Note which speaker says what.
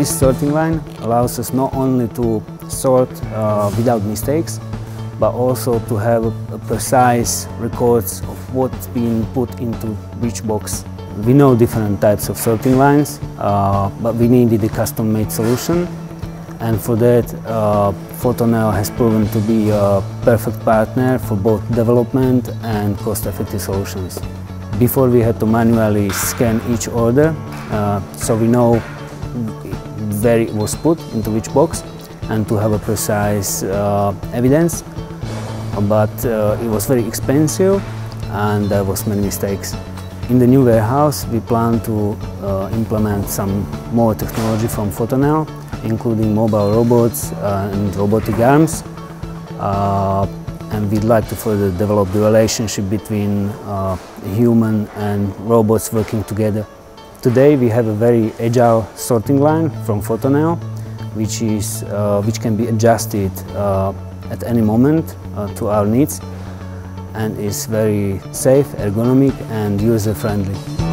Speaker 1: This sorting line allows us not only to sort uh, without mistakes, but also to have precise records of what's being put into which box. We know different types of sorting lines, uh, but we needed a custom-made solution. And for that, uh, Photoneo has proven to be a perfect partner for both development and cost-effective solutions. Before we had to manually scan each order, uh, so we know where it was put into which box and to have a precise uh, evidence. But uh, it was very expensive and there was many mistakes. In the new warehouse, we plan to uh, implement some more technology from Photoneo, including mobile robots and robotic arms. Uh, and we'd like to further develop the relationship between uh, human and robots working together. Today we have a very agile sorting line from Photoneo, which, is, uh, which can be adjusted uh, at any moment uh, to our needs and is very safe, ergonomic and user-friendly.